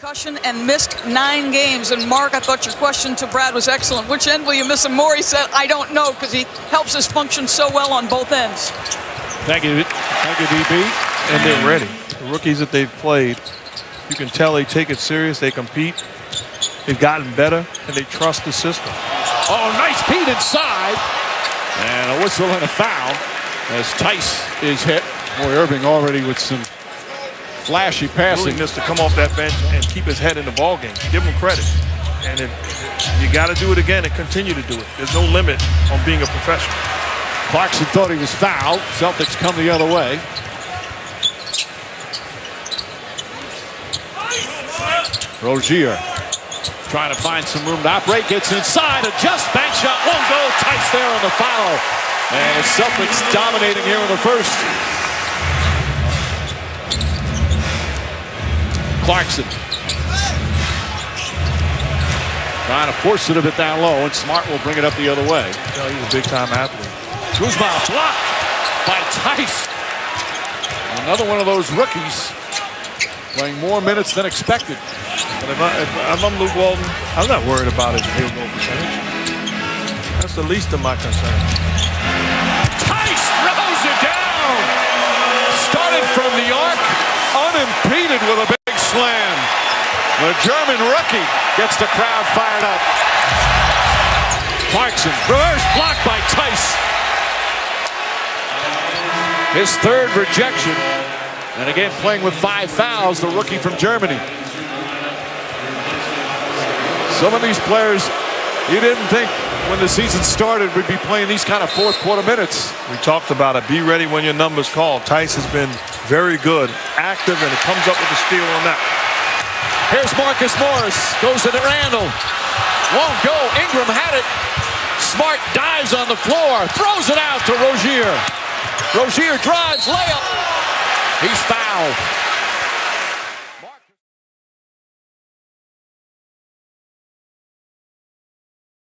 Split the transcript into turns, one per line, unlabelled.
concussion and missed nine games. And Mark, I thought your question to Brad was excellent. Which end will you miss him more? He said, I don't know, because he helps us function so well on both ends.
Thank you. Thank you, DB.
And they're ready. The rookies that they've played, you can tell they take it serious. They compete. They've gotten better, and they trust the system.
Oh, nice beat inside. And a whistle and a foul as Theis is hit. Boy, Irving already with some flashy passing.
Willingness to come off that bench and keep his head in the ball game. Give him credit. And if you got to do it again and continue to do it. There's no limit on being a professional.
Clarkson thought he was fouled. Celtics come the other way. Rozier trying to find some room to operate. Gets inside. A just bank shot. Won't go. Theis there on the foul. And Celtics dominating here in the first. Clarkson. Trying to force it a bit down low, and Smart will bring it up the other way.
Know, he's a big-time athlete.
Kuzma blocked by Theis. Another one of those rookies playing more minutes than expected.
But if, I, if I'm Luke Walton, I'm not worried about his field goal percentage. That's the least of my concerns.
Theis throws it down. Started from the arc, unimpeded with a big slam. The German rookie gets the crowd fired up. Clarkson, reverse block by Theis. His third rejection. And again, playing with five fouls, the rookie from Germany. Some of these players, you didn't think when the season started we'd be playing these kind of fourth quarter minutes.
We talked about it. Be ready when your number's called. Theis has been very good, active, and it comes up with a steal on that.
Here's Marcus Morris. Goes to the Randle. Won't go. Ingram had it. Smart dives on the floor. Throws it out to Rozier. Rozier drives. Layup. He's fouled.